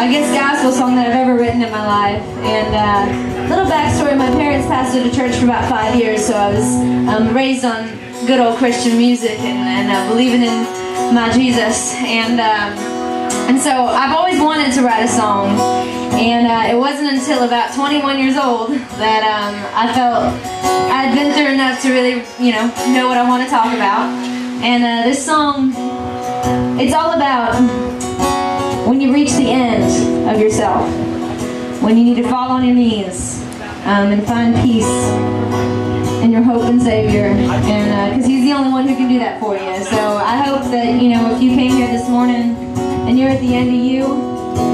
I guess, gospel song that I've ever written in my life. And uh, little backstory, my parents pastored a church for about five years, so I was um, raised on good old Christian music and, and uh, believing in my Jesus. And um, and so I've always wanted to write a song. And uh, it wasn't until about 21 years old that um, I felt I'd been through enough to really, you know, know what I want to talk about. And uh, this song, it's all about when you reach the end of yourself, when you need to fall on your knees um, and find peace in your hope and Savior, and because uh, He's the only one who can do that for you. So I hope that you know if you came here this morning and you're at the end of you,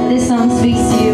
this song speaks to you